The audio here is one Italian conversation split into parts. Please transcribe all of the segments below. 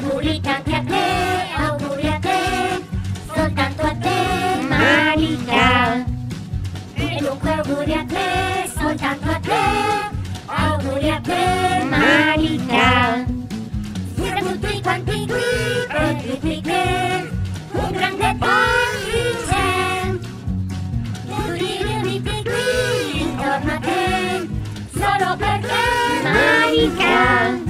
Auguri tanti a te, auguri a te, soltanto a te, Malika. E dunque auguri a te, soltanto a te, auguri a te, Malika. Siete tutti quanti qui per dirti che un grande c'è. Tutti riuniti qui intorno a te, solo. Tutti qui tutti. Perché sei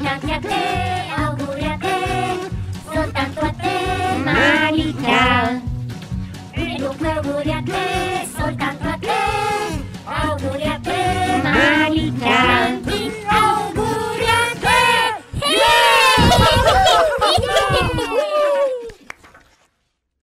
Naviate, auguriate, soltantuate, auguriate, marica.